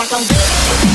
like I'm dead.